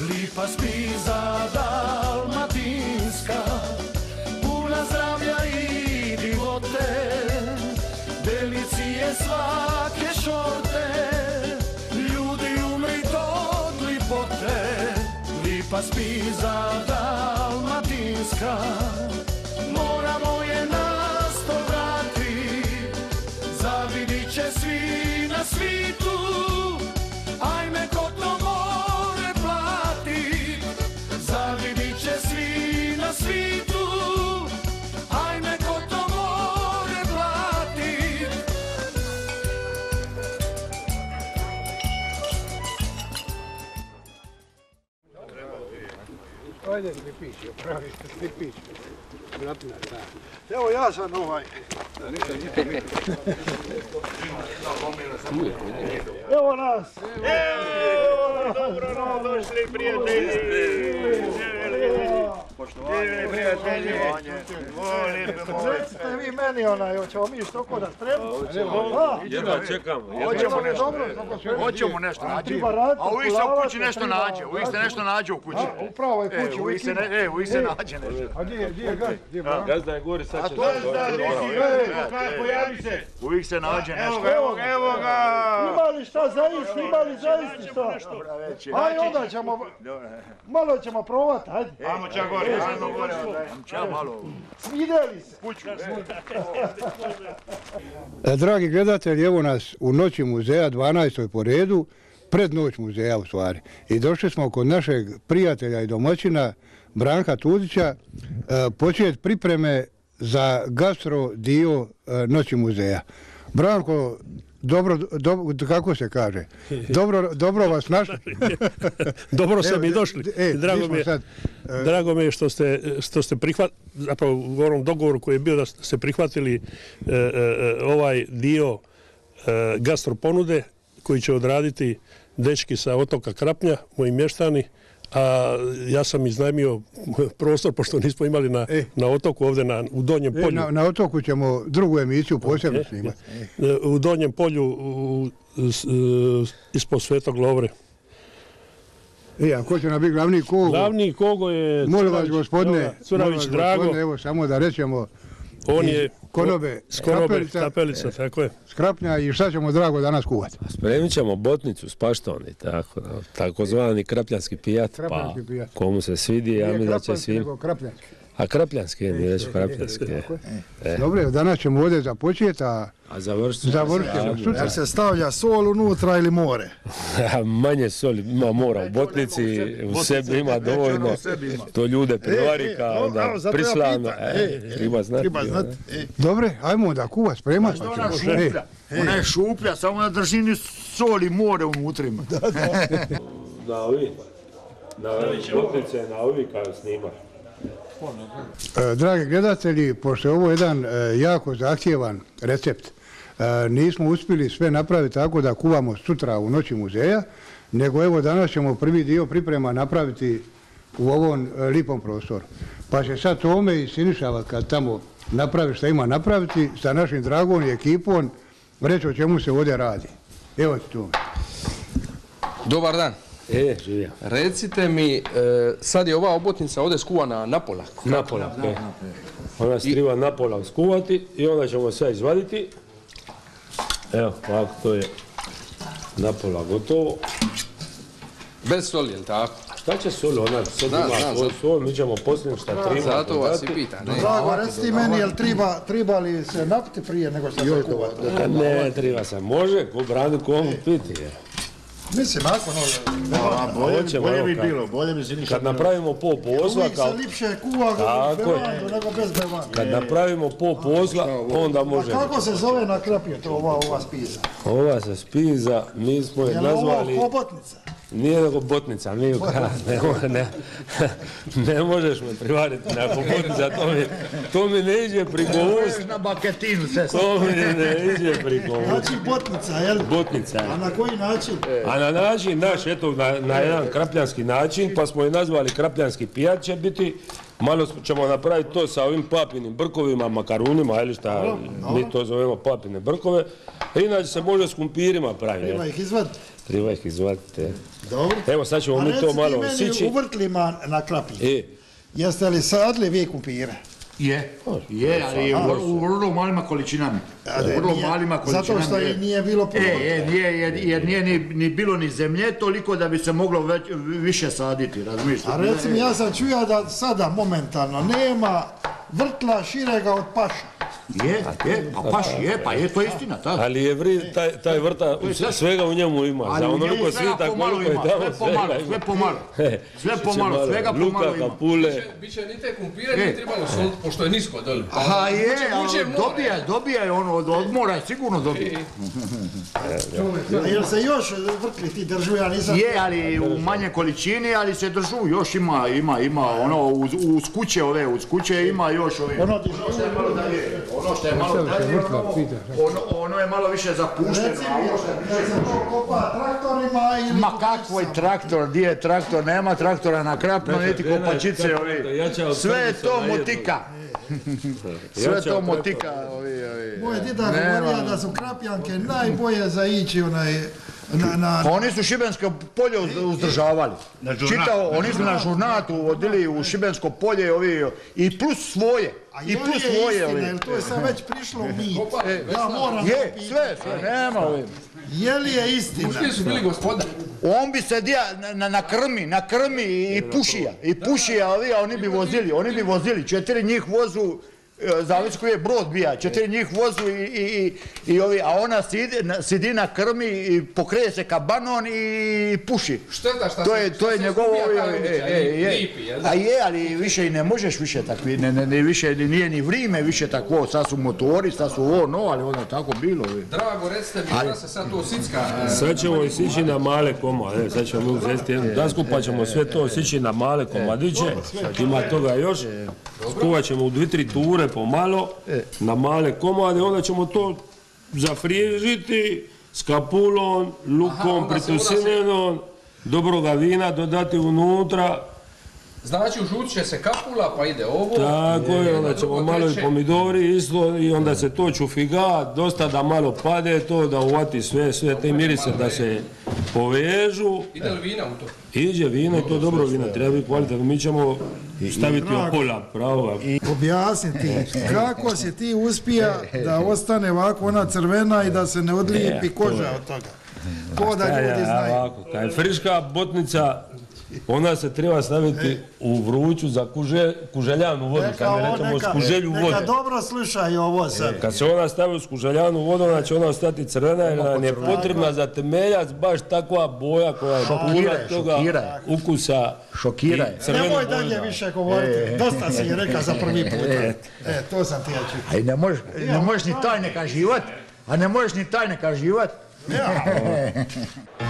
Lipa spiza Ajde slipić, pravi ste slipić. Vratna, da. Evo ja sam ovaj. Evo nas. Evo, dobro nam došli prijatelji. Poštovanje, prijatelji. Recite vi meni onaj, hoćemo mi što kod da spremimo? Jedva čekamo. Hoćemo nešto. Hoćemo nešto. Treba raditi, A uvijek se u kući nešto nađe, uvijek se raditi. nešto nađe u kući. A, upravo ovoj E, kući, uvijek se, e, uvijek se nađe nešto. A gdje je, gdje je je? Gazda je gori, sad će je. Pojavi se. Uvijek se nađe nešto. Evo ga, evo ga! Ima li šta za isti, ima li za isti šta? Aj onda ćemo, malo ćemo probati, ajde. Ajmo čak gore, E, Dragi gledatelji, evo nas u noći muzeja 12. po redu, pred noć muzeja u stvari. I došli smo kod našeg prijatelja i domaćina Branka Tudića e, početi pripreme za gastro dio e, noći muzeja. Branko, dobro, dobro, kako se kaže? Dobro, dobro vas našli. Dobro ste mi došli. e, drago, mi je, sad, e, drago mi je što ste, što ste prihvatili, zapravo u onom dogovoru koji je bio da ste prihvatili e, e, e, ovaj dio e, gastro ponude koji će odraditi dečki sa otoka Krapnja, moji mještani, a ja sam iznajmio prostor, pošto nismo imali na, E. na otoku ovdje na, u Donjem e, polju. na, na otoku ćemo drugu emisiju posebno snimati. E, u Donjem polju u, ispod Svetog Lovre. E, a ko će nam biti glavni ko? Glavni kogo je Molim vas gospodine, Curavić Drago, gospodine, evo samo da rećemo on je Konobe, s Konobe, Kapelica, kapelica, tako je. Skrapnja i šta ćemo drago danas kuvati? Spremit ćemo botnicu s paštoni, tako, takozvani krapljanski pijat, pa Krapljanski pijat. komu se svidi, ja mi da će svim... krapljanski. A krapljanski je, nije reći krapljanski. je. E. Dobro, danas ćemo ovdje započeti, a A završit ćemo završit ćemo sa- sutra. Jel se stavlja sol unutra ili more? Manje soli, ima mora u botnici, u sebi ima dovoljno, to ljude E, e, kao evo, onda prislano. E, E, e, Treba znati. Treba e. znati. E, Dobre, ajmo onda kuvat, spremat pa Ona ćemo. E, šuplja. Ona je šuplja, samo na držini soli more unutra ima. Na ovi, na botnice, na ovi kao snimaš. E, dragi gledatelji, pošto je ovo jedan e, jako zahtjevan recept, e, nismo uspjeli sve napraviti tako da kuvamo sutra u noći muzeja, nego evo danas ćemo prvi dio priprema napraviti u ovom lipom prostoru. Pa će sad Tome i Sinišava kad tamo napravi šta ima napraviti sa našim dragom i ekipom reći o čemu se ovdje radi. Evo ti Tome. Dobar dan. E. Recite mi, e, sad je ova obotnica ovdje skuvana napola. Napola, e. Ona se treba napola skuvati i onda ćemo sve izvaditi. Evo, ovako to je napola gotovo. Bez soli, jel tako? Šta će sol, ona sad ima svoj sol, mi ćemo poslije šta treba. Zato vas i pitam. Ne? Drago, recite meni, jel treba, treba li se napiti prije nego što se kuva? A Ne, treba se, može, ko brani komu piti. je. Mislim, nakon ono, bolje, bolje bi kad- bilo, bolje bi ništa Kad napravimo po posla, uvijek se lipše kuva nego bez bevanda. kad napravimo po posla, onda A možemo. kako se zove na krapje to ova, ova spiza? Ova se spiza, mi smo je Je li ovo nazvali, hobotnica? Nije nego botnica, mi ju ka- ne, ne, ne možeš me privariti na botnica, to mi, to mi ne iđe priko usta, na baketinu se to mi ne iđe priko usta. Znači botnica, jel? Botnica. A na koji način? A na način naš, eto, na, na jedan krapljanski način, pa smo je nazvali krapljanski pijat će biti, malo ćemo napraviti to sa ovim papinim brkovima, makarunima, ili šta, mi to zovemo papine brkove, a inače se može s kumpirima praviti. Treba ih izvaditi. Treba ih izvaditi. e. Dobro. Evo sad ćemo A mi to malo meni sići. u vrtlima na klapi. E, Jeste li sadli vi kumpire? Je, je, ali u, u vrlo malima količinama. U vrlo malima količinama. Zato što je. i nije bilo puno. E, je, nije, jer, nije ni, ni bilo ni zemlje toliko da bi se moglo već, više saditi, razumiješ? A recimo ja sam čuo da sada momentalno nema vrtla širega od paša. Je, je, pa baš je, pa je, to je istina, ali je vri, taj, taj vrta, svega u njemu ima. Ali Za u njemu onoliko svita pomalo koliko je ima, tamo, sve pomalo, sve pomalo. E, Sve pomalo, malo svega Luka, pomalo ima. kapule. Biće ni te kumpire, nije trebalo soliti, pošto je nisko doli. Pa Aha, je, uđe- ali dobija, dobija je ono od odmora, sigurno dobija. A jel se još vrtli ti držu, ja nisam... Je, ali u manje količini, ali se držu, još ima, ima, ima, ono, uz, kuće ove, uz kuće ima još ove. Ono ti što je malo dalje, ono što je malo dalje, ono, ono je malo više zapušteno, Reci mi, da se to kopa traktorima ili... Ma kakvo je traktor, di je traktor, nema traktora na krapno, niti kopačice, ovi. Sve je to motika. Sve to motika, ovi, ovi. Moj dida govorio da su krapjanke najbolje za ići onaj... Na, na, Pa oni su Šibensko polje uz- uzdržavali. Čitao, oni su na žurnatu vodili u Šibensko polje ovi, i plus svoje. A I plus je svoje. istina, jel to je sad već prišlo u mit? Ja moram Je, sve, sve, nema ovi. Je li je istina? Muški su bili gospoda. On bi se dija na, na, na krmi, na krmi i pušija. I pušija ovi, a oni bi vozili, oni bi vozili. Četiri njih vozu, zavisi koji je brod bija, četiri njih vozu i, i, i, i ovi, a ona sidi na, sidi na krmi i pokreje se kabanon i puši. Šteta šta To se- je, šta to je se njegovo, Kalinića e, e, i je. Lipi, jel da? a je, ali više i ne možeš više takvi, ne, ne, ne više, ni- nije ni vrijeme više takvo, sad su motori, sad su ovo, no, ali onda je tako bilo. ovi. Drago, recite mi, da se sad to sicka. Sad ćemo i sići na male komade, e, sad ćemo mi uzeti jednu dasku pa ćemo sve to sići na male komadiće, ima toga još, skuvat ćemo u dvi, tri ture pomalo, na male komade, onda ćemo to zafrižiti s kapulom, lukom, pritusinenom, dobroga vina dodati unutra, Znači, užut će se kapula, pa ide ovo. tako je, onda ćemo malo i pomidori isto i onda se to čufiga, dosta da malo pade to, da uvati sve, sve te mirise da se povežu. Ide li vina u to? Iđe vino i to dobro vino, treba biti kvalitetno. Mi ćemo staviti opola pravoga. Objasniti kako si ti uspija da ostane ovako ona crvena i da se ne odlijepi koža od toga. To da ljudi znaju. ovako, kad je friška botnica, ona se treba staviti u vruću za kuže, kuželjanu vodu, Neka, kad neka, skuželju neka vode. dobro slušaj ovo sad. Kad se ona stavi u skuželjanu vodu, onda će ona ostati crvena jer nam je potrebna za temeljac baš takva boja koja je puna Šokira, toga šokira. ukusa Šokira i je. Nemoj dalje više govoriti. Dosta si je rekao za prvi put. E, to sam ti ja čuo. A i ne možeš, ne možeš ni tajne kaživat, a ne možeš ni tajne kaživat. Nema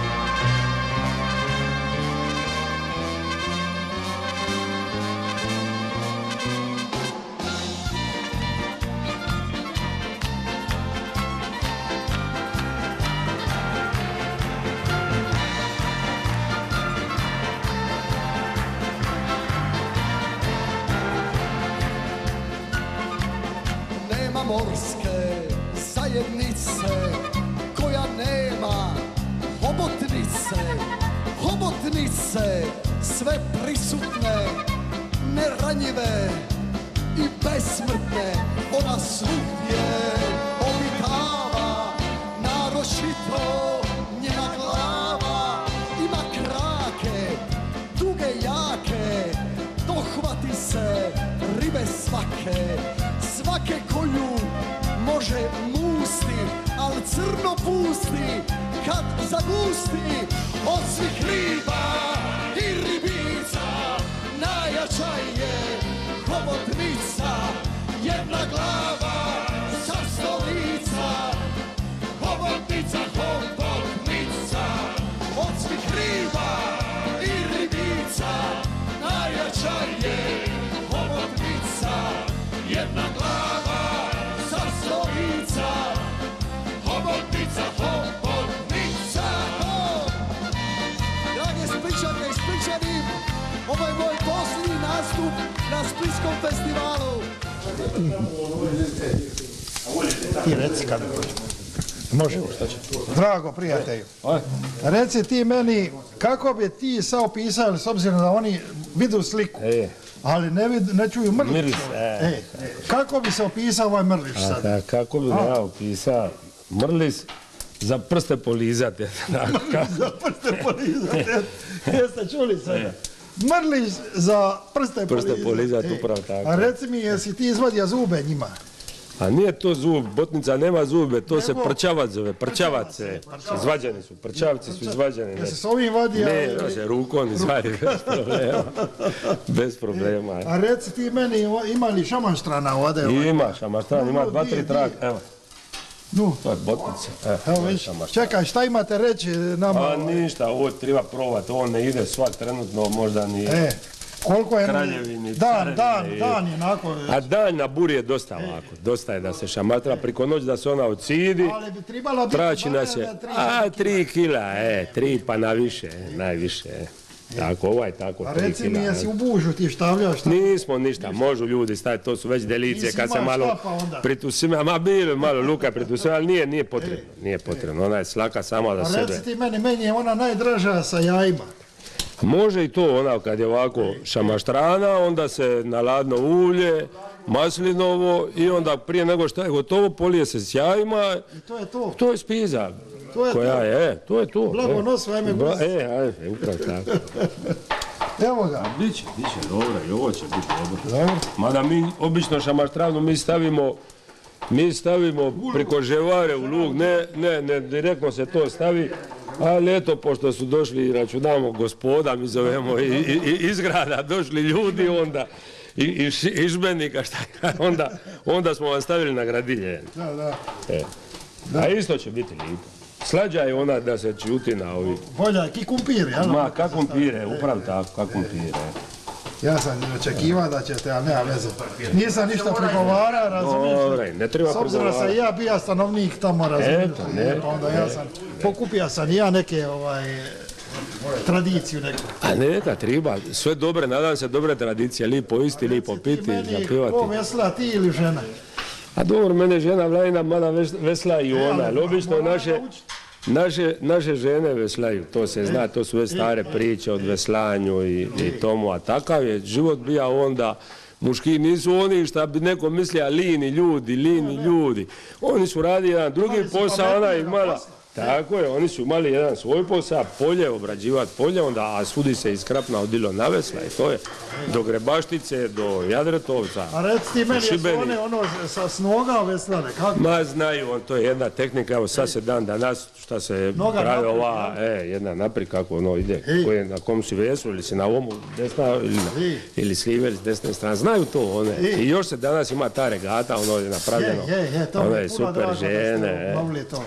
nastup na Splitskom festivalu. Ti reci kad Može. Drago prijatelju. Reci ti meni, kako bi ti sad opisao, s obzirom da oni vidu sliku, E, ali ne, vid, ne čuju mrliš. E. E, kako bi se opisao ovaj mrliš sad? ka- kako bi ja opisao mrlis za prste polizati. za prste polizati. Jeste čuli sada? Mrliš za prste, Prste polizati, E, upravo tako. A reci mi, jesi ti izvadio zube njima? A nije to zub, botnica nema zube, to se prčavac zove, prčavac se, izvađeni su, prčavci su izvađeni. ne. Jesi s ovim vadio? Ne, ili- to se rukom izvadi bez problema. Bez problema. A reci ti meni, ima li šamanštrana ovdje? Ima šamastan, ima dva, tri traka, evo, Nu, to je botnica. Evo, evo šamastan. čekaj, šta imate reći nama? Pa ništa, ovo treba probati, ovo ne ide sva trenutno, možda ni... E, koliko je... Kraljevini, Dan, dan, i- dan je onako... A dan na buri je dosta ovako, dosta je da se šamatra, priko noć da se ona ocidi, Ali bi trebalo biti... trači barem nas je, da tri- a tri kila, e, tri pa na više, najviše. e. Tako, ovaj tako, A reci mi, jesi e. u bužu ti štavljao šta? Nismo ništa, možu ljudi staviti, to su već delicije Nisi kad se imao malo štapa onda? pritusima, ma bilo je malo luka pritusima, ali nije, nije potrebno, nije potrebno, ona je slaka sama za A sebe. reci ti meni, meni je ona najdraža sa jajima. Može i to, ona kad je ovako šamaštrana, onda se na ladno ulje, maslinovo i onda prije nego što je gotovo polije se s jajima, I to je to. to je spiza. To je koja to. je, to je to. Blago e. nos, ajme Bla- guziti. E, ajde, upravo tako. Evo ga. Biće, biće, dobro, i ovo će biti dobro. Dobro. Mada mi obično šamaštranu mi stavimo mi stavimo priko ževare u lug, ne, ne, ne, direktno se to stavi, ali eto, pošto su došli, računamo gospoda, mi zovemo i, i, i iz grada, došli ljudi onda, i, i ižbenika, šta, onda, onda smo vam stavili na gradilje. Da, da. E. A isto će biti lijepo. Slađa je ona da se čuti na ovi. Bolja, ki kumpir, jel? Ma, kako pire, upravo tako, kako pire. Ja sam očekivao da ćete, ali nema veze. Nisam ništa pregovarao, razumiješ? Dobre, ne treba S obzirom da sam ja bio stanovnik tamo, razumiješ? Eto, ne. Pa onda ja sam, pokupio sam i ja neke, ovaj, tradiciju neku. A neka, treba, sve dobre, nadam se dobre tradicije, lipo isti, lipo piti, Ti meni, ko vesla, ti ili žena? A dobro, mene žena Vlajna mada ves- vesla i ona, ali obično naše, naše, naše žene veslaju, to se zna, to su već stare priče od veslanju i, i tomu, a takav je život bija onda, muški nisu oni šta bi neko mislio, lini ljudi, lini ljudi. Oni su radili jedan drugi posao, ona je imala. Tako je, oni su imali jedan svoj posao, polje, obrađivati polje, onda, a svudi se iz Krapna odilo na vesla i to je do Grebaštice, do Jadretovca. A reci ti meni, jesu one ono sa snoga veslane, kako? Ma znaju, on, to je jedna tehnika, evo sad se dan danas, šta se Noga pravi naprijed, ova, e, jedna naprijed kako ono ide, koje, na kom si vesu, ili si na ovomu desna, ili, na, ili s lijeve ili s desne strane, znaju to one. I još se danas ima ta regata, ono je napravljeno, Je, je, je, to mi ono je puno super drago da ste žene, e. to.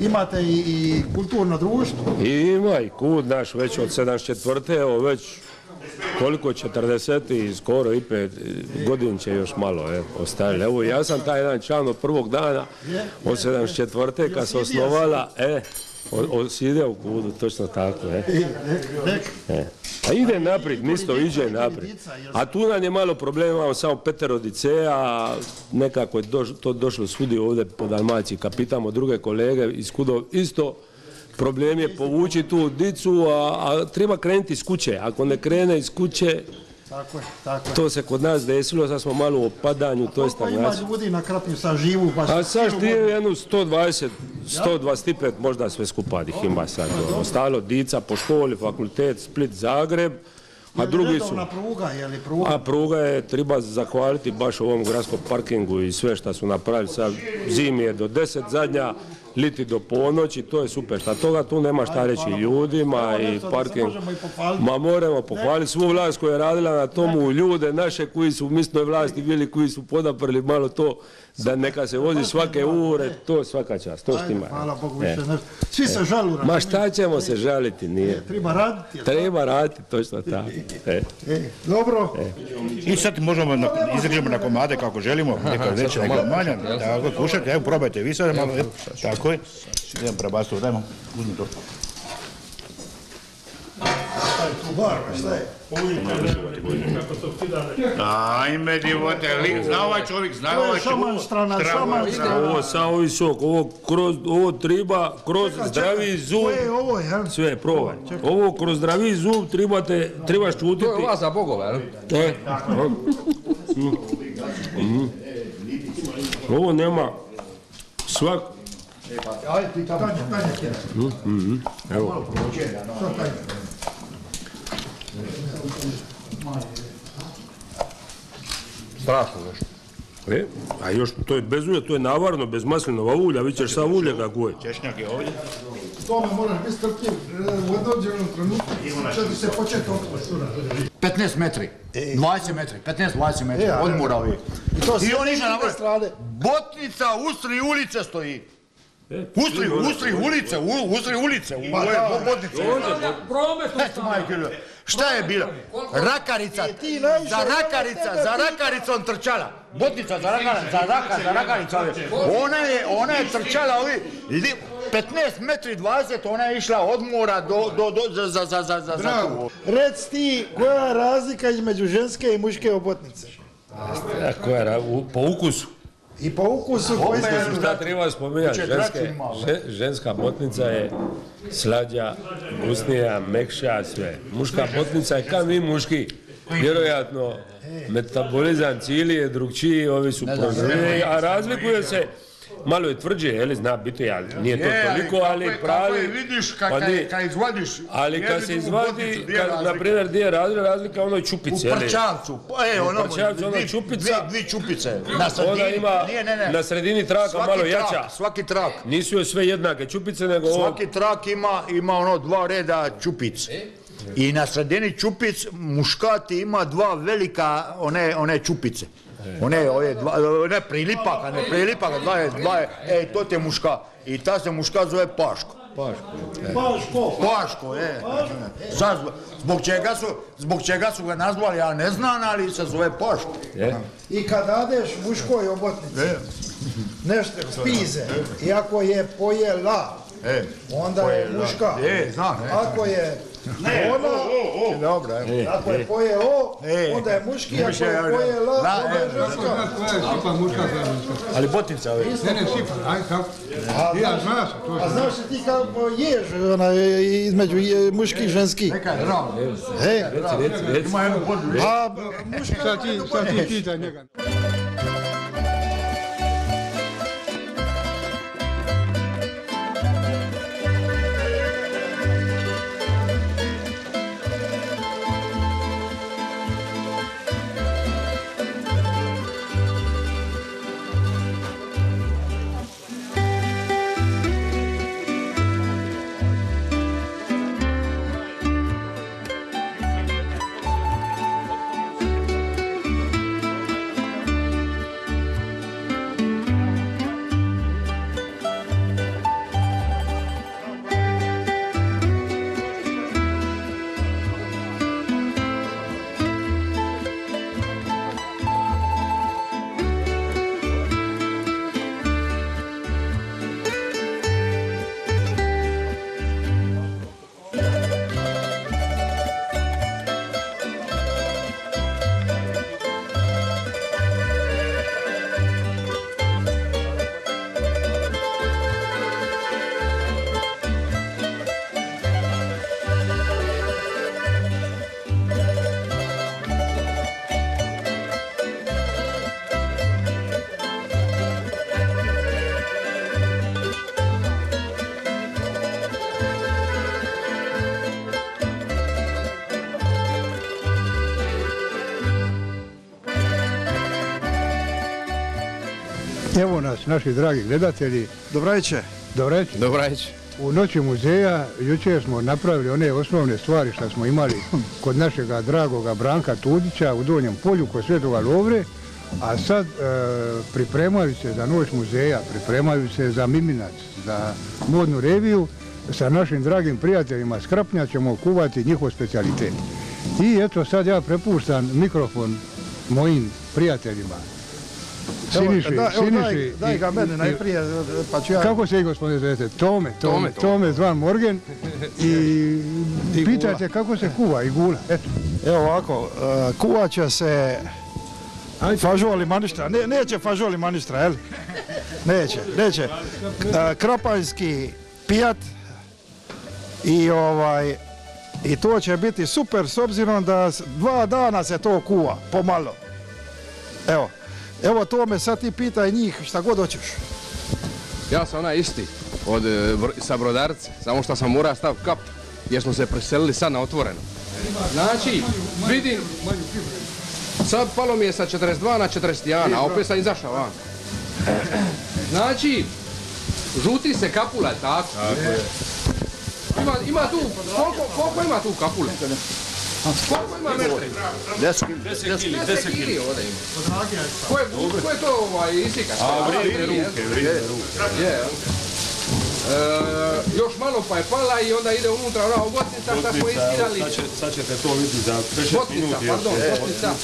Imate i, i kulturno društvo. I ima i kud naš već od 74. evo već koliko 40 i skoro i pet godin će još malo e, ostali. Evo ja sam taj jedan član od prvog dana od 74. kad se osnovala, e, oside u kudu, točno tako, e. E. A ide naprijed, nisto iđe naprijed. A tu nam je malo problema, imamo samo petero diceja, nekako je doš- to došlo svudi ovdje po Dalmaciji, kad pitamo druge kolege iz Kudov, isto problem je povući tu dicu, a, a treba krenuti iz kuće. Ako ne krene iz kuće, tako je, tako je. to se kod nas desilo, sad smo malo u opadanju, to je Koliko ima stagnacija. ljudi na krapnju sa živu baš? A sad godinu? jednu 120, 125 možda sve skupa ih ima sad. ono. Ostalo dica po školi, fakultet, Split, Zagreb, a drugi su... pruga, je li pruga? A pruga je, treba zahvaliti baš ovom gradskom parkingu i sve što su napravili. Sad zimi je do 10 zadnja, liti do ponoći, to je super. Šta toga tu nema šta reći ljudima i parking. Ma moramo pohvaliti. Svu vlast koja je radila na tomu, ljude naše koji su u mislnoj vlasti bili, koji su podaprli malo to, da neka se vozi svake ure, to svaka čast, to štima. Hvala Bogu E. više nešto. Svi se žalu. Ma šta ćemo se žaliti, nije. Treba raditi. Treba raditi, točno tako. E. E, dobro. I sad možemo izrežemo na komade kako želimo, neka veća, neka manja, tako, kušajte, evo probajte vi sad malo, tako je. Idemo prebaciti, dajmo, uzmi to. Barba, šta je? Kako to. Ajme, divote, lik, zna ovaj čovjek, zna To ovaj je šaman strana, šaman strana. Ovo samo visok, ovo kroz, ovo triba kroz zdravi zub. Koje je ovo, jel? Sve, probaj. Ovo kroz zdravi zub trebate, trebaš To je čutiti. ova za bogove, jel? E, mm, mm. Ovo nema svak... Ajde, ti tanja, tanja, kjera. Evo, Što tanja? Strašno nešto. e, a još to je bez ulja, to je navarno, bez maslinova ulja, vi ćeš sad ulje kako je. Češnjak je ovdje. Tome moraš biti strpljiv e, u određenom trenutku. Će se početi okolo. 15 metri, 20 metri, 15-20 metri, E, a, odmora ovi. to I on iša na strane. Botnica usri ulice stoji. E, Usri, usri ulice, u- usri ulice, u. Eto, majke mile. Šta je bilo? Rakarica, za rakarica, za rakaricom trčala. Botnica za rakarica, za raka, za rakarica. Ona je, ona je trčala ovi, li- 15 metri 20, ona je išla od mora do, do, do, za, za, za, za, za, za tu. Rec ti, koja je razlika između ženske i muške obotnice? A koja je, po ukusu. I po ukusu koji ste Ukusu šta treba spominjati? Ženske, ženska botnica je slađa, usnija, mekša, sve. Muška botnica je kao mi muški. Vjerojatno, metabolizam cijeli je drugčiji, ovi su proizvodni, a razlikuje se, malo je tvrđe, je li, zna biti, ali nije to toliko, ali pravi. je, vidiš pa kad, kad izvadiš. Ali kad se izvadi, na primjer, gdje je razlika, razlika u onoj U čupici, je li? prčavcu, e, ono, ona dvi- čupica. Dvi, dvi čupice, na sredini. Ona ima Nije, ne, ne. na sredini traka Svaki malo trak, jača. Svaki trak. Nisu joj sve jednake čupice, nego ovo Svaki trak ima, ima ono dva reda čupic. I na sredini čupic muškati ima dva velika one, one čupice. One, ove dva, ne prilipaka, ne prilipaka, dva je, dva je, ej, to ti je muška. I ta se muška zove Paško. Paško. Paško, e. Sad, zbog čega su, zbog čega su ga nazvali, ja ne znam, ali se zove Paško. je. I kad dadeš muškoj obotnici, nešto spize, i ako je pojela, E, onda je muška. E, znam, e. Ako je ona, Dobro, evo. ako je pojeo, E. onda je muški, ako je ja, pojela, da, onda je e, ženska. Je sipa muška, je? Ali botica ove. Ne, ne, sipa, aj kako? Ja, zna se, to A se znaš ti kako ješ ona, između je, muški i ženski? Neka je zdravo. E, Reci, reci, reci. Ima jednu bodu. a muška Sad ti, sad ti pita njega. Nas, naši dragi gledatelji. Dobro večer. Reći. U noći muzeja jučer smo napravili one osnovne stvari što smo imali kod našega dragoga Branka Tudića u Donjem polju kod Svetoga Lovre, a sad e, pripremaju se za noć muzeja, pripremaju se za Miminac, za modnu reviju, sa našim dragim prijateljima s Krapnja ćemo kuvati njihov specijalitet. I eto sad ja prepuštam mikrofon mojim prijateljima Siniši, da, evo, Siniši. daj i- ga meni i- najprije, pa ću ja... Kako se i gospodine zovete? Tome, Tome, Tome zvan Morgen i pitajte kako se kuva i gula. Eto. Evo ovako, e, kuvat će se fažoli manistra, ne, neće fažoli manistra, jel? Neće, neće. Krapanjski pijat i ovaj i to će biti super s obzirom da dva dana se to kuva, pomalo. Evo, evo to me sad ti pitaj njih šta god hoćeš. Ja sam onaj isti od, e, Br- sa Brodarca, samo što sam morao stav kap jer smo se preselili sad na otvoreno. Znači, vidim, sad palo mi je sa 42 na 41, a opet sam izašao van. Znači, žuti se kapula, tako? Ima, ima tu, koliko, koliko ima tu kapule? Koliko ima metri? 10 kili. 10 kili, 10 kili ovdje ima. Ko je, to ovaj, isika? A vrijeme ruke, vrijeme ruke. Je? E, još malo pa je pala i onda ide unutra ona obotnica šta smo iskidali. sad, će, ćete to vidjeti za 5 Botnica, minuti. još. pardon, E, botnica.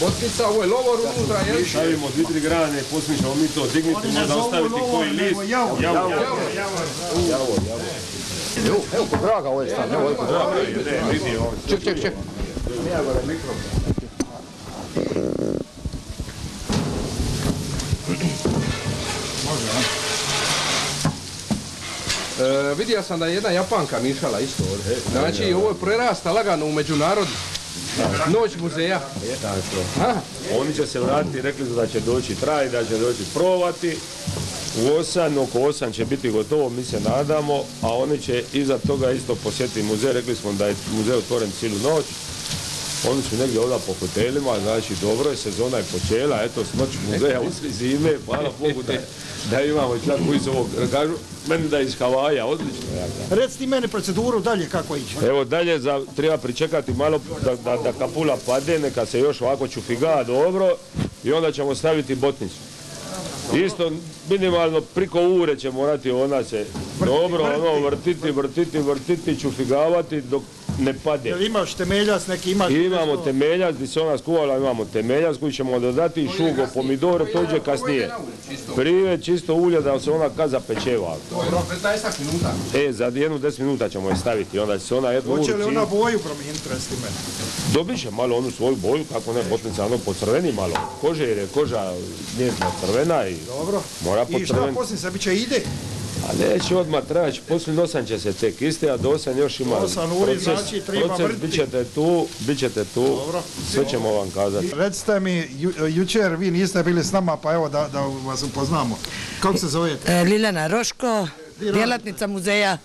Botnica, ovo je lovor unutra, jel? Stavimo dvije, tri grane, poslije ćemo mi to digniti, možda ostaviti koji list. Javo, Javo, Evo, kod draga ovo je stan, evo, kod draga. Ček, ček, ček. E, vidio sam da je jedna Japanka mišala isto ovdje. Znači, ovo je prerasta lagano u međunarodnu. Noć muzeja. Oni će se vratiti, rekli su da će doći traj, da će doći provati. U 8, oko 8 će biti gotovo, mi se nadamo, a oni će iza toga isto posjetiti muzej. Rekli smo da je muzej otvoren cijelu noć. Oni su negdje ovdje po hotelima, znači dobro je, sezona je počela, eto s noć muzeja usred zime, hvala Bogu da, da imamo čak koji su ovo, kažu, meni da je iz Havaja, odlično. Reci ti meni proceduru dalje kako ići. Evo dalje za, treba pričekati malo da, da, da kapula padne, neka se još ovako čufiga dobro i onda ćemo staviti botnicu. Isto minimalno priko ure će morati ona se dobro ono vrtiti, vrtiti, vrtiti, čufigavati dok ne pade. Jel imaš temeljac, neki imaš... I imamo temeljac, gdje se ona skuvala, imamo temeljac koji ćemo dodati, šugo, pomidore, to iđe kasnije. Prije čisto ulje da se ona kaza pečeva. To je rok 15 minuta. E, za jednu 10 minuta ćemo je staviti, onda će se ona jednu Hoće uru li ona boju promijeniti, meni? Dobit će malo onu svoju boju, kako ne, botnica ono pocrveni malo kože, jer je koža njezna crvena i Dobro. mora I šta pocrveni. poslije se bit će ide? A neće odmah trać, poslije osam će se tek iste, a do još ima Osam uri, znači, treba proces, bit ćete tu, bit ćete tu, Dobro. sve ćemo vam kazati. Recite mi, ju, jučer vi niste bili s nama, pa evo da, da vas upoznamo. Kako se zovete? E, Ljiljana Roško, djelatnica muzeja,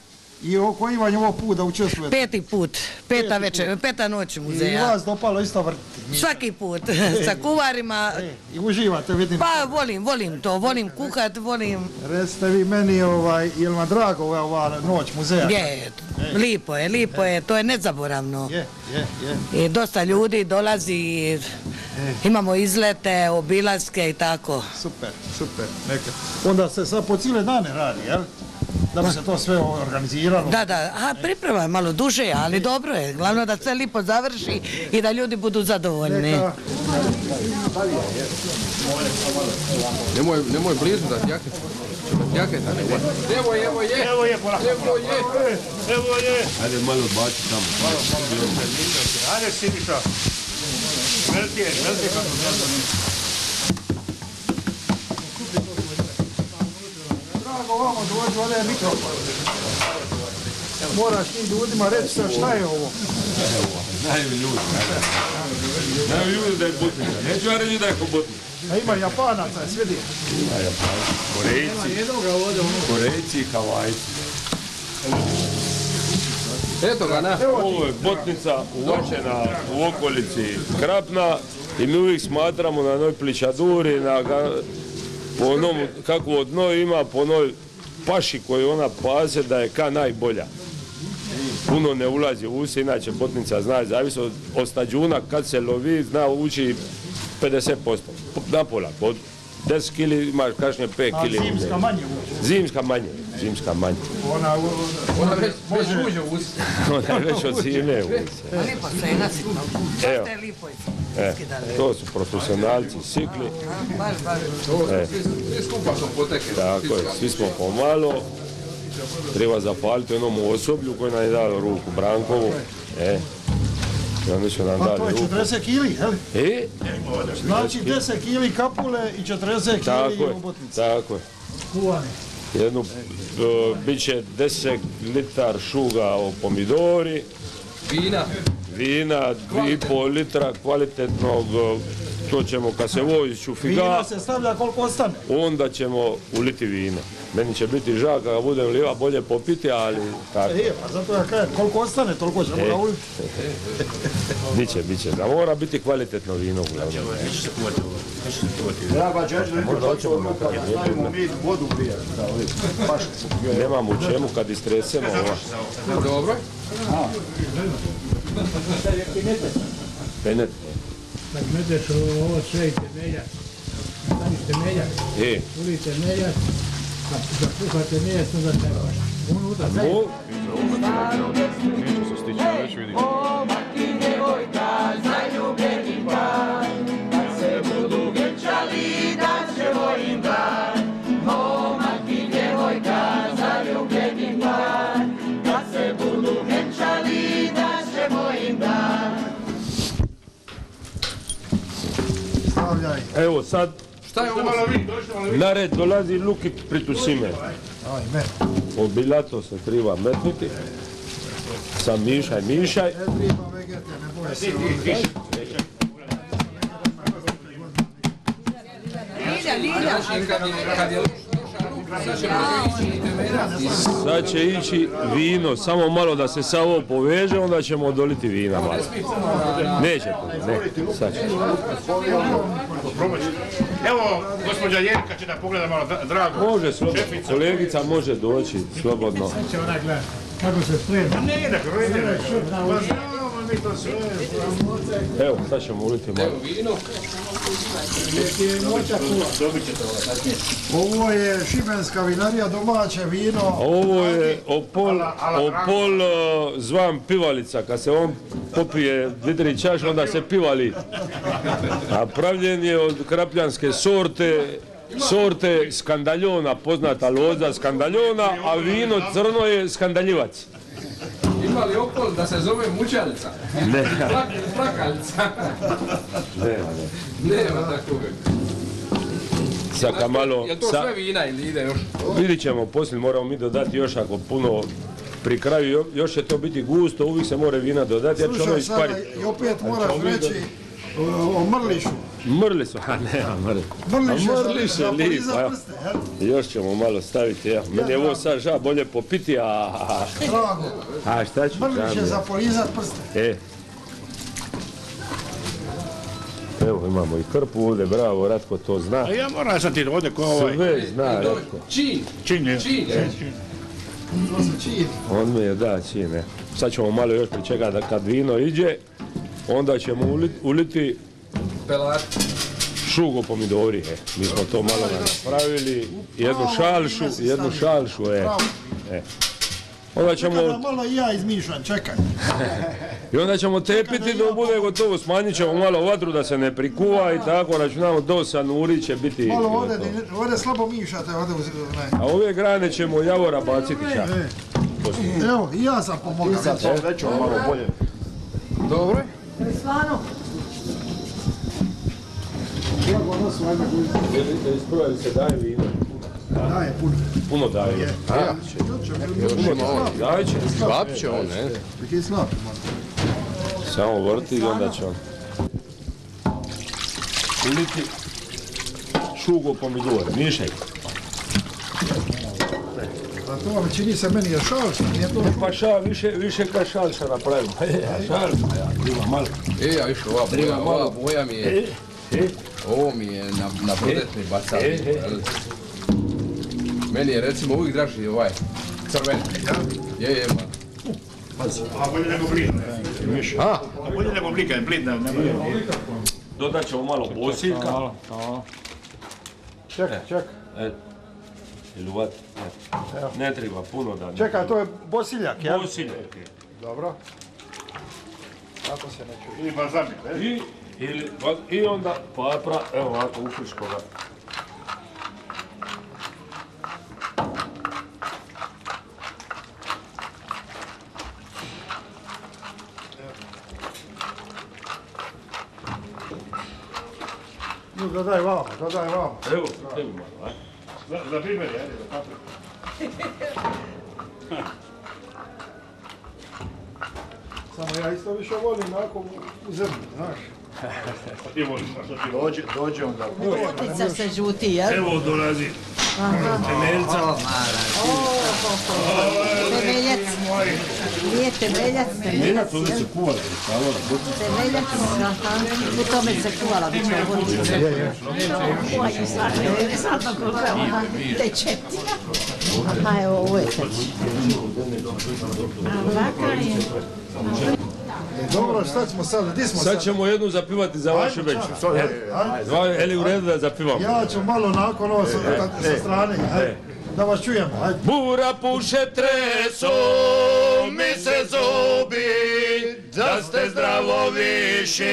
I o koji vam je ovo put da učestvujete? peti put, peta večer, peta noć I muzeja. vas dopalo isto vrtiti. Svaki put, sa kuvarima, E, I uživate, vidim. pa volim, volim to, volim kuhat, volim, Recite vi meni, ovaj, jel vam drago ova, ova noć muzeja? je, lipo je, lipo je, to je nezaboravno. Je, je, je. I dosta ljudi dolazi, i imamo izlete, obilaske i tako. Super, super, neka. Onda se sad po cijele dane radi, jel? Da bi se to sve organiziralo. Da, da, a priprema je malo duže, ali dobro je, glavno da sve lipo završi i da ljudi budu zadovoljni. Nemoj, nemoj blizu da ti jake. Jake da ne Evo je, evo je. Evo je, Evo je. Ajde malo baci tamo. Ajde, Siniša. Veliki je, veliki je kako drago vamo dođu, ovdje je mikrofon. Moraš tim ljudima reći sad šta je ovo. Znaju ljudi. Znaju ljudi da je botnica. Neću ja reći da je hobotnica. A ima Japanaca, je svidi. Korejci, Korejci i Havajci. Eto ga, na. Ovo je botnica uvačena u okolici Krapna i mi uvijek smatramo na onoj pličaduri, na po onom kako od noj ima, po onoj paši koju ona paze da je ka najbolja. Puno ne ulazi u usi, inače botnica zna, zavisi od, stađuna kad se lovi, zna ući 50%, na pola, od 10 kili imaš kašnje 5 A kili. zimska manje uđe. Zimska manje. zimska manja. Ona, Ona već, već uđe u usta. Ona je već od zime. u- Lipo se je nasitno. Evo. Baš je lipo je. To su profesionalci sikli. Baš, baš. E, Svi, skupa smo potekli. tako je, svi smo pomalo. Treba zahvaliti onom osoblju koji nam je dao ruku, Brankovu. E, i onda će nam pa to je ruku. 40 kili, jel? E, Znači 10 kili kapule i 40 tako kili je, robotnice. tako je. Kuvane. Jednu, e, bit će 10 litar šuga o pomidori, Vina. vina, 2,5 litra kvalitetnog, e, to ćemo kad se vozi u figa, Vino se stavlja koliko ostane. onda ćemo uliti vino. Meni će biti žao kada budem liva bolje popiti, ali tako, E, pa zato ja kažem, koliko ostane, toliko ćemo E. ga uliti. bit će, bit će. Da mora biti kvalitetno vino uglavnom. Ja ba čeći da nikad tako odmah kad stavimo mi vodu prije. Da, ovdje, paške. Nemam u čemu kad istresemo ova. Dobro. Penet. Kad meteš ovo sve i temeljak, staviš temeljak, E, ulite temeljak, kad zapuhate mjesto, onda trebaš. Unutra sve. mo, Stavljaj. Evo sad Šta je ovo? na red dolazi Luki Pritusime. Ajme. Obilato se treba metnuti. Sam mišaj, mišaj. Lilja, Lilja. Sad će ići vino, samo malo da se sa ovo poveže, onda ćemo odoliti vina malo. Neće to, ne, sad će. Evo, gospođa Jerka će da pogleda malo, dra- drago. Može slobodno, kolegica može doći slobodno. Sad će ona gledati kako se sprema. Ne, da krojite. Znamo mi to sve. Evo, sad ćemo uliti malo. Vino. Ovo je šibenska vinarija, domaće vino. Ovo je Opol, Opol zvan pivalica, kad se on popije vidri čaš, onda se pivali. A pravljen je od krapljanske sorte, sorte skandaljona, poznata loza skandaljona, a vino crno je skandaljivac. Ima li okol da se zove mučalica? Ne. Plak, plakalica. Ne, ne. Nema takvoga. Sad kad malo, Jel to sve vina ili ide još? vidit ćemo poslije, moramo mi dodati još ako puno pri kraju jo- još će to biti gusto, uvijek se mora vina dodati, jer će ono Slušaj, sada ispariti. i opet moraš reći o, o mrlišu. Mrli su, a ne, a mrli. Mrliš A je mrliš za, je za lijep, poliza pa evo. prste, jel? Još ćemo malo staviti, ja. Meni je ovo sad ža bolje popiti, a... a- Drago. A šta ću Mrliš sam je za polizat prste. E. Evo imamo i krpu ovdje, bravo, Ratko to zna. A ja moram sad ti ovdje ko ovaj. Sve zna Ratko. Čin. Čin je. Čin. Čini. On mi je da čine. Sad ćemo malo još pričekati da kad vino iđe, onda ćemo uliti, šugo pomidori. E. Mi smo to malo napravili, jednu šalšu, jednu šalšu, e. E. Onda ćemo da malo i ja izmišljam, čekaj. I onda ćemo tepiti dok bude gotovo, smanjit ćemo malo vatru da se ne prikuva i tako, računamo do sanuri će biti Malo ovdje, ovdje slabo mišate, ovdje. A ove grane ćemo javora baciti čak. E, Evo, i ja sam pomogao. Sad sam većo malo bolje. Dobro. Slano. Isprva se daje vino? Daje puno. Puno daje. A, puno daje. Daje će. Slab će on, ne? Slab. Samo vrti i onda će on. Uliti šugo pomidore, mišaj. A to vam čini se meni je šalša, nije to Pa ša, više, više ka šalša napravimo. E, šalša, ja, ima malo. E, ja više ova boja, ova boja mi je, E, ovo mi je na, na prodetni bacali. E, e. jel? Meni je recimo uvijek draži ovaj crveni. Je, je, ma. A bolje nego blid. A, A bolje nego blid, kad je blid, ne, ne, Dodat ćemo malo bosiljka. Čekaj, čekaj. Ili? Ne. Ne treba puno da... ne- Čekaj, to je bosiljak, jel? Bosiljak je. Dobro. Tako se ne čuje. I balzamik, ne? I, ili, I onda papra, evo ovako ušliško ga. Dodaj vamo, dodaj vamo. Evo, evo malo, aj. Za, za biber, ajde, za papriku. Samo ja isto više volim onako u zemlju, znaš. Pa ti voliš, a što ti dođe, dođe onda. Se žuti, jel? Evo dolazi. Temeljca. Temeljac. Nije temeljac, temeljac, Temeljac, ovdje se kuva, stalo na boku. Temeljac, aha. U tome se kuvala, bit će ovo. Evo, ovo je je. Dobro, šta ćemo sad, gdje smo Sad sad? ćemo jednu zapivati za vašu večer. čao. Ajde, Ajde, Eli u redu da zapivamo. Ja ću malo nakon ovo sa, sa strane, ajde, da vas čujemo, ajde. Bura puše treso, mi se zubi, da ste zdravo viši,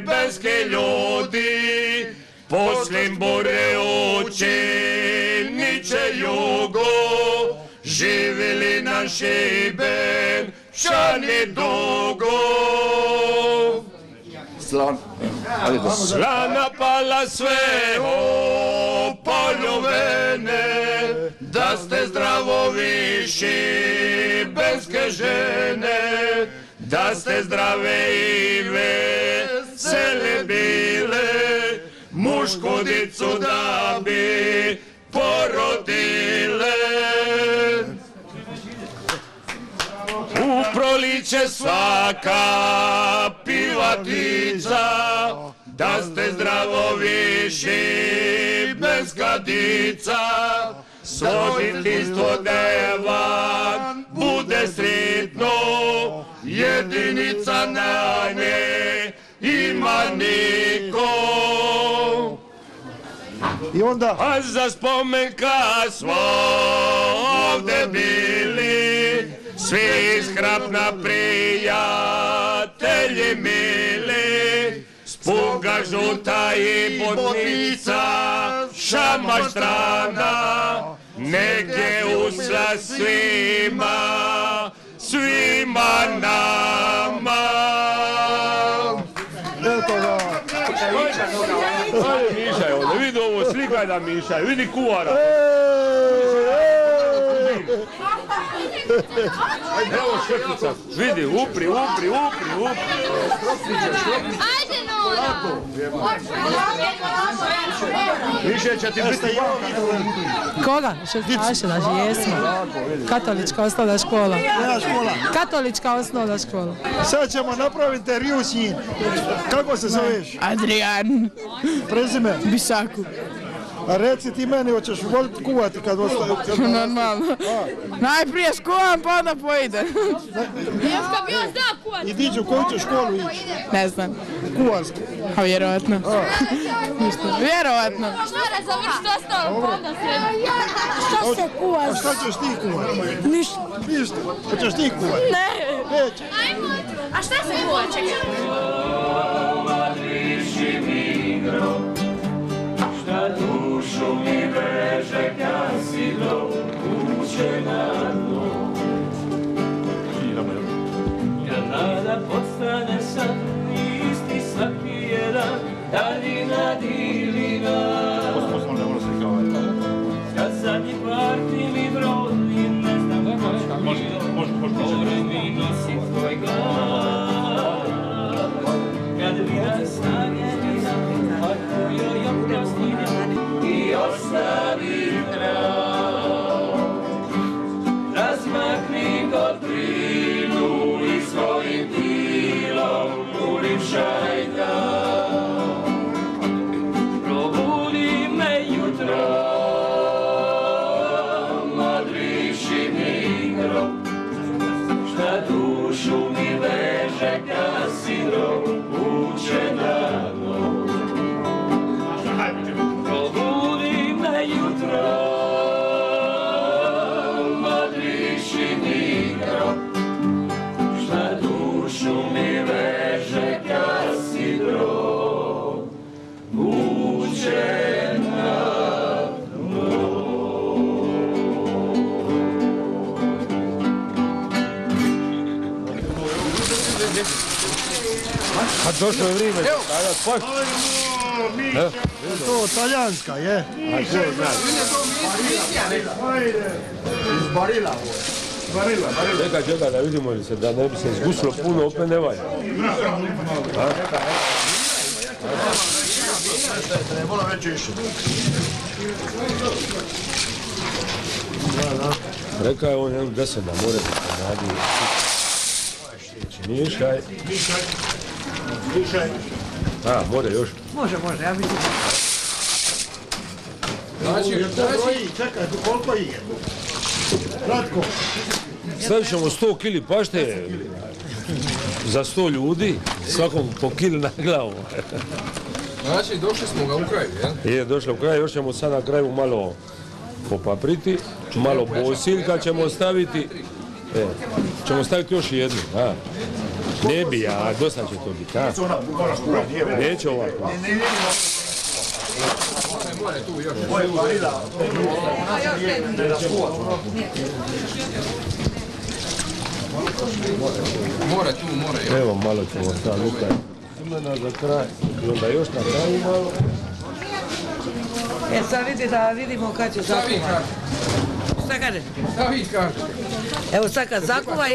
beske ljudi. Poslim bure učiniće jugo, živili naši ben, šani dugo. Slan. Slana pala sve o poljubene, da ste zdravo viši benske žene, da ste zdrave i vesele bile, mušku dicu da bi porodile. U proliče svaka pivatica, da ste zdravo viši bez kadica, svoditeljstvo devan bude sretno, jedinica na nje ima niko. I onda, A za spomenka smo ovde bili, svi skrapna prijatelji mili, spuga žuta i bodnica, šama strana, negdje usla svima, svima nama. eto. Ajde Miša je ovdje, vidi ovo, slikaj da Miša, je, vidi kuvara. Evo šefica, vidi, upri, upri, upri, upri. Ajde Nora! Više će ti biti Koga? Što znaš, znači jesmo. Katolička osnovna škola? Katolička osnovna škola. Sad ćemo napraviti intervju s njim. Kako se zoveš? Adrian. Prezime? Bisaku. A reci ti meni, hoćeš voliti kuvati kad ostaju? Normalno. Najprije skuvam, pa onda zna kuvat. I diđu u koju će školu ići? Ne znam. Kuvarsku. A vjerovatno. Ništa. Vjerovatno. Mora završiti ostalo, pa onda srednje. Što se kuva? A šta ćeš ti kuvati? Ništa. Ništa. Hoćeš ti kuvati? Ne. Neće. A šta se kuva, čekaj? Šta dušu mi veže kad si do kuće na dno. Kad nada postane san isti svaki jedan daljina divina došlo je vrijeme za paštu. Evo, To talijanska je. a je, znaš. Iz barila. Čekaj, čekaj, da vidimo li se, da ne bi se izgusilo puno, opet ne valja. Trebalo već više. Rekao je on jednu deset da more da se radi. Mišaj. A, more još. Može, može, ja vidim. Znači, Čekaj, koliko ih je? Kratko. Stavit ćemo 100 kili pašte za 100 ljudi, svakom po kili na glavu. znači, došli smo ga u kraju, jel? Je, došlo u kraj, još ćemo sad na kraju malo popapriti, malo bosiljka ćemo staviti. E, ćemo staviti još jednu, a. Ne bi, a dosta će to biti, a. Neće ovako. More tu još. More tu, more. Evo, malo ćemo sad lukati. Imena za kraj. I onda još na kraju malo. E sad vidi da vidimo kad će Šta vi zakuva. kažete? Šta kaže? Šta vi kažete? Evo sad kad zakuva.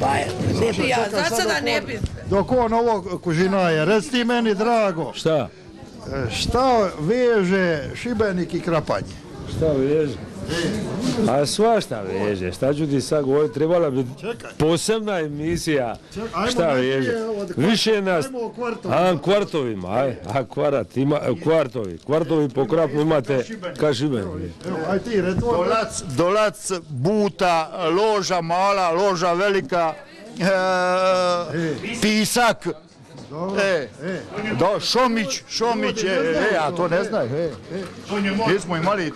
Pa ne bi ja, za sada ne bi. Dok on ovo kužinaje, reci ti meni drago, Šta? e, šta veže Šibenik i Krapanje? Šta veže? A svašta veže, šta ću ti sad govoriti, trebala bi posebna emisija, šta veže. Više nas, a kvartovima, aj, a kvarat, ima, e, kvartovi, kvartovi po krapnu imate ka Šibenik. Evo, aj ti, red Dolac, dolac, buta, loža mala, loža velika, e, pisak, e, do, Šomić, Šomić, e, e, a to ne znaju, e, e. Mi smo imali,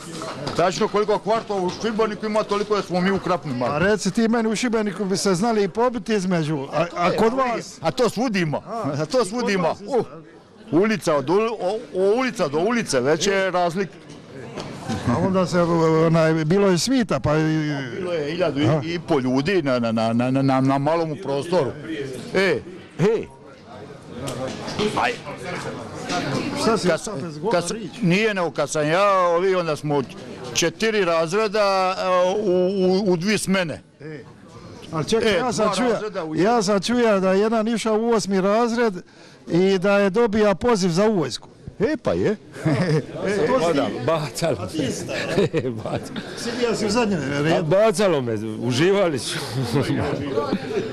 tačno koliko kvartova u Šibeniku ima, toliko da smo mi u Krapnu A imali. reci ti meni u Šibeniku bi se znali i pobiti između, a, a kod vas? A to svud ima, a to svud ima. Uh, ulica od ul- o- o ulica do ulice, već je razlika. A onda se, bilo je svita, pa... Bilo je hiljadu i, i po ljudi na, na, na malom prostoru. E, e. Aj, Šta si kad, kad, nije nego kad sam ja, ovi, onda smo četiri razreda e, u, u, u dvi smene. Ali čekaj, E, ja sam čuja, razreda u ja sam čuja da je jedan išao u osmi razred i da je dobija poziv za vojsku. E, pa je. Voda, bacalo me. Sjedio si u zadnjem redu. bacalo me, uživali su.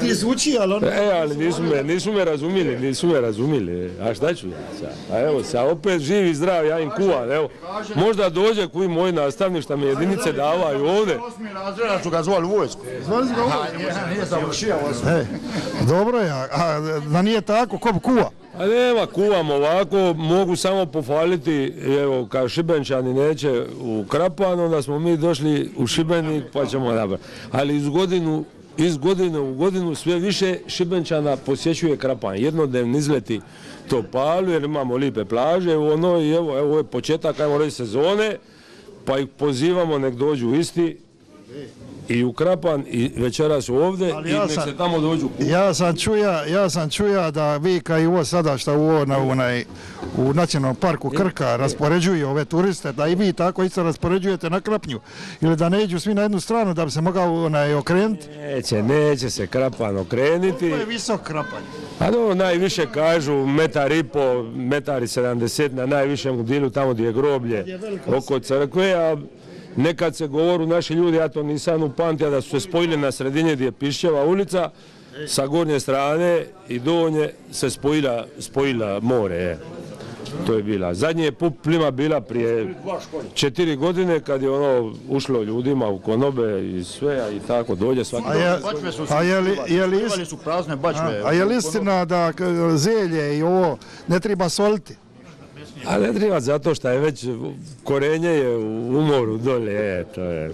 Ti zvuči, ali ono... E, ali nisu me, nisu me razumili, nisu me razumili. A šta ću? A evo, sad opet živ i zdrav, ja im kuvam, evo. Možda dođe koji moj nastavnik šta mi jedinice davaju ovdje. Osmi razreda su ga zvali u vojsku. Zvali ga u A, nije, završio osmi. E, dobro je, a, a da nije tako, ko bi kuva? A nema, kuvam ovako, mogu samo pohvaliti, evo, kao Šibenčani neće u Krapan, onda smo mi došli u Šibenik pa ćemo napraviti. Ali iz godinu, iz godine u godinu sve više Šibenčana posjećuje Krapan. Jednodnevni izleti to palu jer imamo lipe plaže, ono i evo, evo je početak, ajmo reći, sezone, pa ih pozivamo nek dođu isti i u Krapan i večeras ovdje Ali i ja nek sam- se tamo dođu Ja sam čuja, ja sam čuja da vi kao i ovo sada što u, ovo na, onaj, u nacionalnom parku Krka raspoređuju ove turiste, da i vi tako isto raspoređujete na Krapnju. Ili da ne iđu svi na jednu stranu da bi se mogao onaj, okrenuti. Neće, neće se Krapan okrenuti. To je visok Krapanj. A no, najviše kažu metar i po, metar i 70 na najvišem dilu tamo gdje je groblje oko crkve, a nekad se govoru naši ljudi, ja to nisam upamtio, da su se spojili na sredini gdje je Pišćeva ulica, sa gornje strane i donje se spojila, spojila more. e. To je bila. Zadnje je pup plima bila prije četiri godine kad je ono ušlo ljudima u konobe i sve, i tako dođe svaki A je, a je li, je li Plivali ist- su prazne a, bačve. a je li istina da zelje i ovo ne treba soliti? A ne treba zato što je već korenje je u umoru dolje, e, to je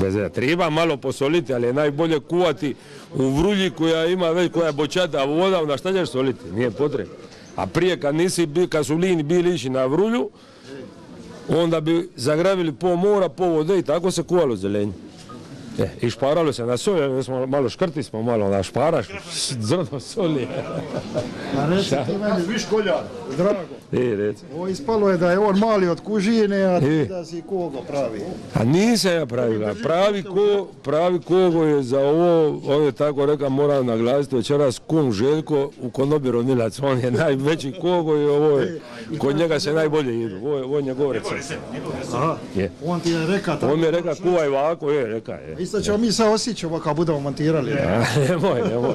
bez. Treba malo posoliti, ali je najbolje kuvati u vrulji koja ima već, koja je bočata voda, na šta ćeš soliti, nije potrebno. A prije kad nisi kad su lini bili ići na vrulju, onda bi zagravili po mora, po vode i tako se kuvalo zelenje. E, I šparalo se na solje, smo malo škrti smo malo na šparaš, zrno soli. A reci ti meni, viš koljar, drago. I reci. Ovo ispalo je da je on mali od kužine, a ti I. da si koga pravi. A nisam ja pravila. Pravi, ko, pravi kogo je za ovo, ovo je tako rekao, moram naglasiti večeras kum Željko u konobiru Milac. On je najveći kogo i ovo je, kod njega se najbolje idu. Ovo je, ovo je njegov recept. On ti je rekao tako. On mi je rekao kuvaj ovako, je, reka je. Isto ćemo mi sad osjećamo kad budemo montirali. A, nemoj, nemoj.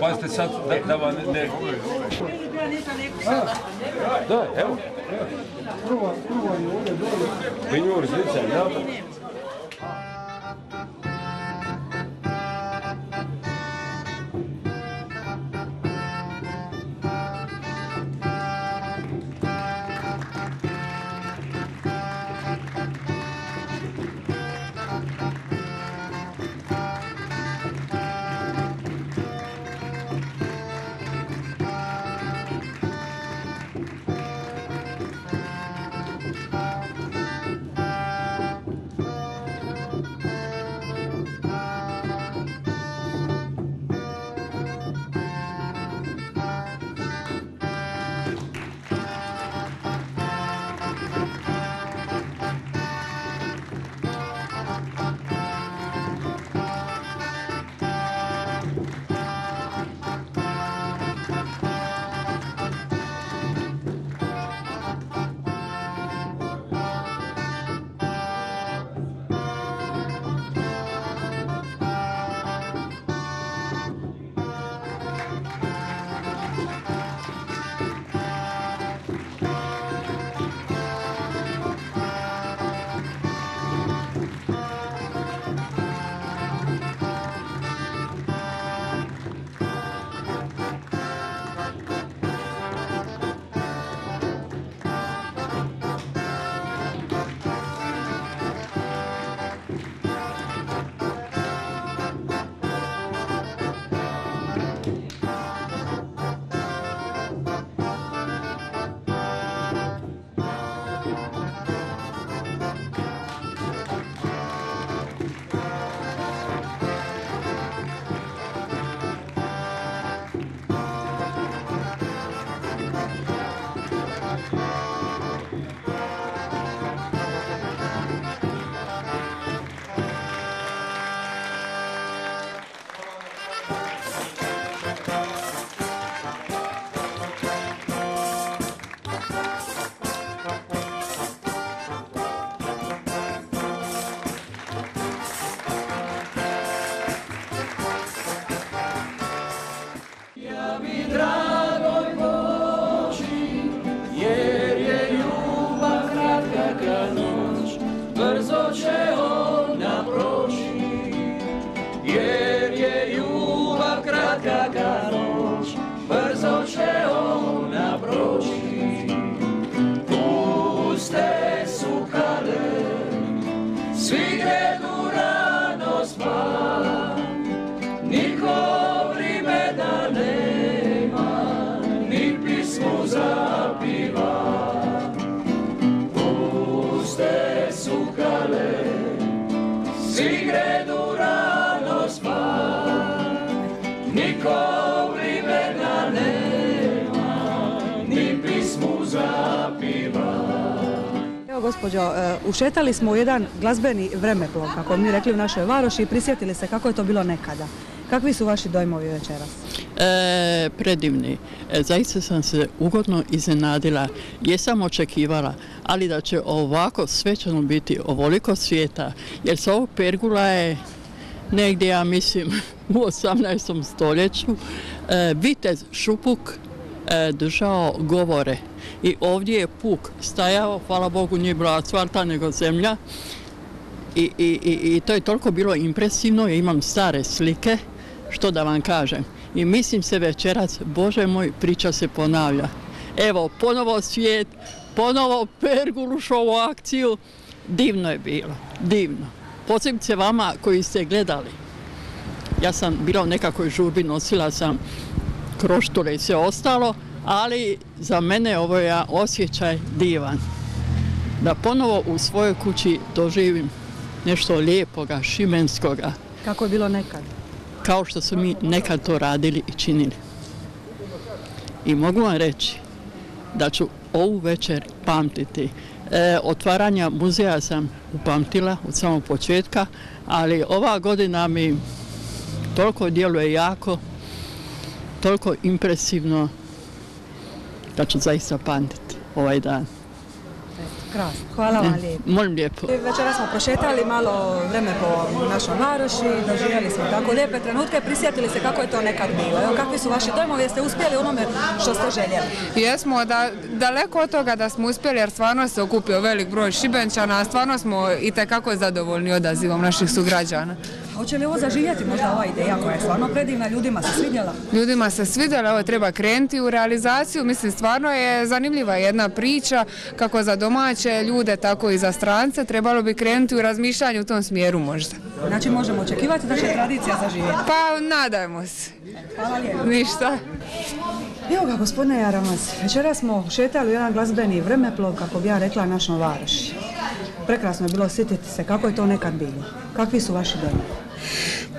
Pazite sad da, vam ne... Da, evo. Penjur, zlica, da. jer zapiva. Evo gospođo, e, ušetali smo u jedan glazbeni vremeplov, kako mi rekli u našoj Varoši i prisjetili se kako je to bilo nekada. Kakvi su vaši dojmovi večeras? E, predivni. E, zaista sam se ugodno iznenadila. Jesam očekivala, ali da će ovako svečano biti ovoliko svijeta, jer sa ovog pergula je negdje, ja mislim, u 18. stoljeću, e, vitez Šupuk e, držao govore i ovdje je puk stajao, hvala Bogu nije bila asfalta nego zemlja i, i, i, i to je toliko bilo impresivno, ja imam stare slike, što da vam kažem. I mislim se večeras, Bože moj, priča se ponavlja. Evo, ponovo svijet, ponovo Pergul ušao u akciju, divno je bilo, divno. Posebice vama koji ste gledali. Ja sam bila u nekakvoj žurbi, nosila sam kroštule i sve ostalo, ali za mene ovo je osjećaj divan. Da ponovo u svojoj kući doživim nešto lijepoga, šibenskoga, Kako je bilo nekad? Kao što su mi nekad to radili i činili. I mogu vam reći da ću ovu večer pamtiti. E, otvaranja muzeja sam upamtila od samog početka, ali ova godina mi toliko djeluje jako, toliko impresivno da ću zaista pamtiti ovaj dan. Krasno. Hvala vam E, lijepo. Molim lijepo. Večera smo prošetali malo vreme po našoj varoši, doživjeli smo tako lijepe trenutke, prisjetili se kako je to nekad bilo. Evo, kakvi su vaši dojmovi, jeste uspjeli u onome što ste željeli? Jesmo da, daleko od toga da smo uspjeli jer stvarno se okupio velik broj Šibenčana, a stvarno smo i tekako zadovoljni odazivom naših sugrađana. Hoće li ovo zaživjeti možda ova ideja koja je stvarno predivna, ljudima se svidjela? Ljudima se svidjelo, ovo treba krenuti u realizaciju, mislim stvarno je zanimljiva jedna priča kako za domaće ljude, tako i za strance, trebalo bi krenuti u razmišljanju u tom smjeru možda. Znači možemo očekivati da će tradicija zaživjeti. Pa nadajmo se. Hvala lijepo. Ništa. Evo ga, gospodine Jaramaz, večera smo šetali u jedan glazbeni vremeplov, kako bi ja rekla, našoj varoši. Prekrasno je bilo sjetiti se kako je to nekad bilo. Kakvi su vaši dojmovi?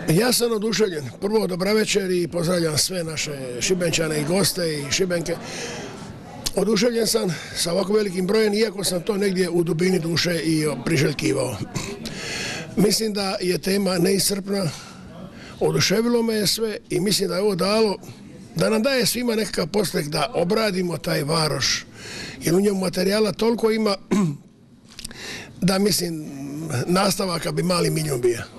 Ja sam oduševljen. Prvo, dobra večer i pozdravljam sve naše šibenčane i goste i šibenke. Oduševljen sam sa ovako velikim brojem, iako sam to negdje u dubini duše i priželjkivao. Mislim da je tema neiscrpna, oduševilo me je sve i mislim da je ovo dalo, da nam daje svima nekakav poslek da obradimo taj varoš. Jer u njemu materijala toliko ima da mislim nastavaka bi mali milijun bija.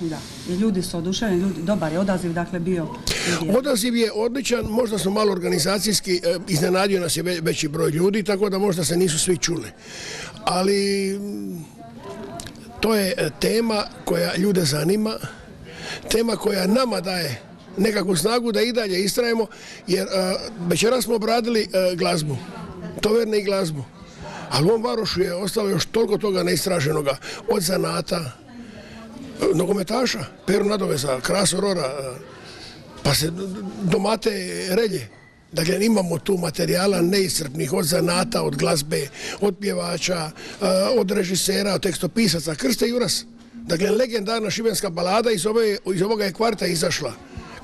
Da, i ljudi su oduševljeni, ljudi, dobar je odaziv, dakle bio. Odaziv je odličan, možda smo malo organizacijski, e, iznenadio nas je ve- veći broj ljudi, tako da možda se nisu svi čuli. Ali to je e, tema koja ljude zanima, tema koja nama daje nekakvu snagu da i dalje istrajemo, jer e, večeras smo obradili glazbu, toverne i glazbu. Ali u ovom varošu je ostalo još toliko toga neistraženoga, od zanata, nogometaša, Peru Nadoveza, Kraso Rora, e, pa se d- d- do Mate Relje. Dakle, imamo tu materijala neiscrpnih od zanata, od glazbe, od pjevača, e, od režisera, od tekstopisaca. Krste Juras, dakle, legendarna šibenska balada iz, iz ovoga je kvarta izašla.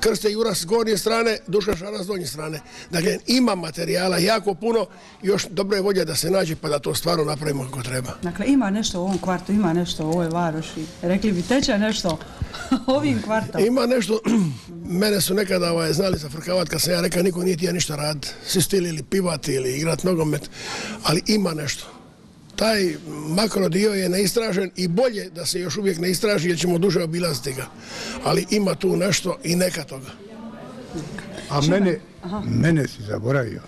Krste Juras s gornje strane, Dušan Šaras s donje strane. Dakle, ima materijala jako puno, još dobro je volja da se nađe pa da to stvarno napravimo kako treba. Dakle, ima nešto u ovom kvartu, ima nešto u ovoj varoši. Rekli bi, teče nešto ovim kvartom. Ima nešto, mene su nekada ovaj, znali zafrkavati kad sam ja rekao niko nije tija ništa rad, svi stili ili pivati ili igrat nogomet, ali ima nešto. Taj makro dio je neistražen i bolje da se još uvijek ne istraži jer ćemo duže obilaziti ga. Ali ima tu nešto i neka toga. A mene, mene si zaboravio.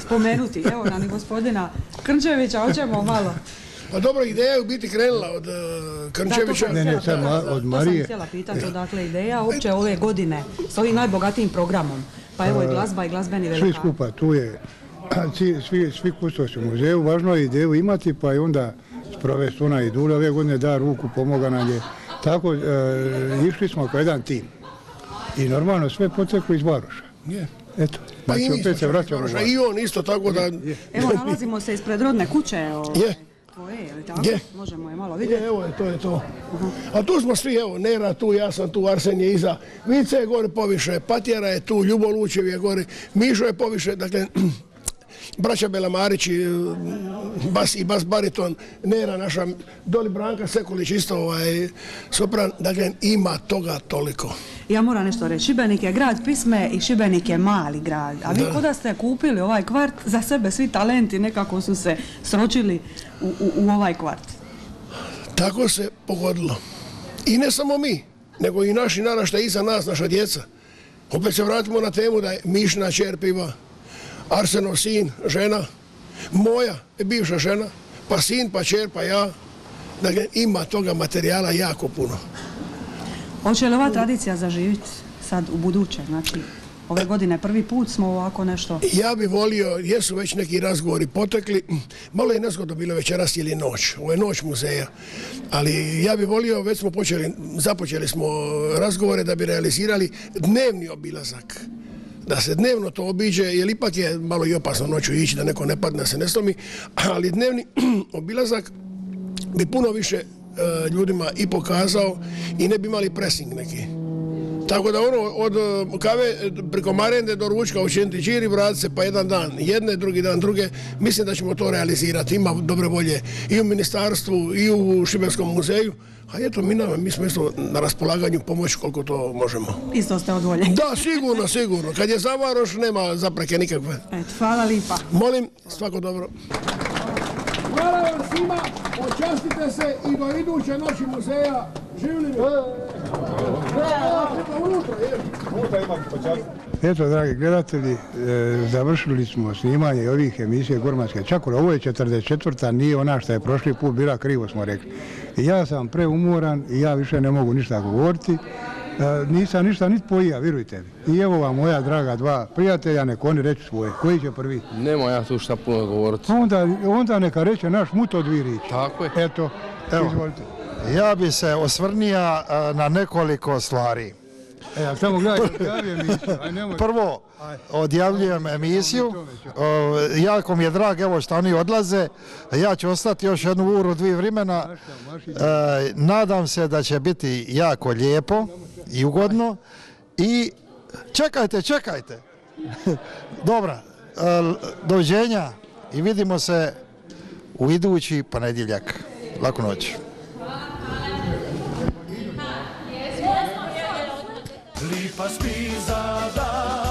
Spomenuti, evo nam i gospodina Krnčevića, hoćemo malo. Pa dobro, ideja je u biti krenula od uh, Krnčevića. Da, to sam htjela- To sam htjela pitati, odakle ideja uopće ove godine s ovim najbogatijim programom. Pa evo i glazba i glazbeni Svi velikani. skupa, tu je, svi, svi, svi kustosi u muzeju, važno je ideju imati pa i onda sprovesti ona i Dula ove godine da ruku, pomoga nam je. Tako, e, išli smo kao jedan tim. I normalno sve poteklo iz Varoša. Je. Eto, Pa i znači opet se vraćamo u Varoša, Varoš. I on isto tako da... Evo nalazimo se ispred rodne kuće. Ove, Je. Tvoje, je li tako? Je. Možemo je malo vidjeti. Je, evo je, to je to. A tu smo svi, evo, Nera tu, ja sam tu, Arsen je iza, Vice je gore poviše, Patjera je tu, Ljubo Lučev je gore, Mišo je poviše, dakle, braća Belamarić i uh, bas i bas bariton, Nera naša, Doli Branka Sekulić isto ovaj, sopran, dakle, ima toga toliko. Ja moram nešto reći, Šibenik je grad pisme i Šibenik je mali grad. A vi Da. kod da ste kupili ovaj kvart, za sebe svi talenti nekako su se sročili u, u, u ovaj kvart. Tako se pogodilo. I ne samo mi, nego i naši naraštaj iza nas, naša djeca. Opet se vratimo na temu da je Mišna čerpiva, Arsenov sin, žena, moja bivša žena, pa sin, pa čer, pa ja. Dakle, ima toga materijala jako puno. Hoće li ova tradicija zaživiti sad u buduće? Znači, ove godine prvi put smo ovako nešto... Ja bi volio, jesu već neki razgovori potekli, malo je nezgodno bilo večeras ili noć, ovo je noć muzeja, ali ja bi volio, već smo počeli, započeli smo razgovore da bi realizirali dnevni obilazak da se dnevno to obiđe, jer ipak je malo i opasno noću ići da neko ne padne, da se ne slomi, ali dnevni obilazak bi puno više e, ljudima i pokazao i ne bi imali pressing neki. Tako da ono, od e, kave e, preko Marende do ručka učiniti čiri, vratiti se pa jedan dan jedne, drugi dan druge, mislim da ćemo to realizirati. Ima dobre volje i u ministarstvu i u Šibenskom muzeju, a eto, mi, nam, mi smo isto na raspolaganju pomoći koliko to možemo. Isto ste od volje. Da, sigurno, sigurno. Kad je Zavaroš, nema zapreke nikakve. Eto, hvala lipa. Molim, svako dobro. Hvala vam svima, očastite se i do iduće noći muzeja. Živjeli mi! Eto, dragi gledatelji, e, završili smo snimanje ovih emisije Gurmanske Čakura. Ovo je 44. nije ona što je prošli put bila, krivo smo rekli. Ja sam preumoran i ja više ne mogu ništa govoriti. E, nisam ništa niti pojija, vjerujte mi. I evo vam moja draga dva prijatelja, nek oni reći svoje. Koji će prvi? Nema ja tu šta puno govoriti. Onda, onda neka reće naš muto dvi riječi. Tako je. Eto, Evo. izvolite. Ja bi se osvrnija a, na nekoliko stvari. E, a samo emisiju, nemoj. Prvo, odjavljujem emisiju. O, jako mi je drag, evo što oni odlaze. Ja ću ostati još jednu uru, dvije vremena. E, nadam se da će biti jako lijepo i ugodno. I čekajte, čekajte. Dobra, e, doviđenja i vidimo se u idući ponedjeljak. Laku noć. Lipa spiza dalmatinska,